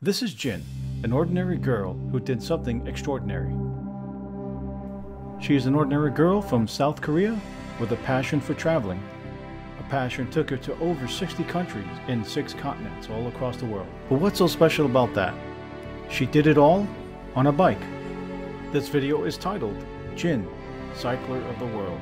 This is Jin, an ordinary girl who did something extraordinary. She is an ordinary girl from South Korea with a passion for traveling. A passion took her to over 60 countries in six continents all across the world. But what's so special about that? She did it all on a bike. This video is titled Jin, Cycler of the World.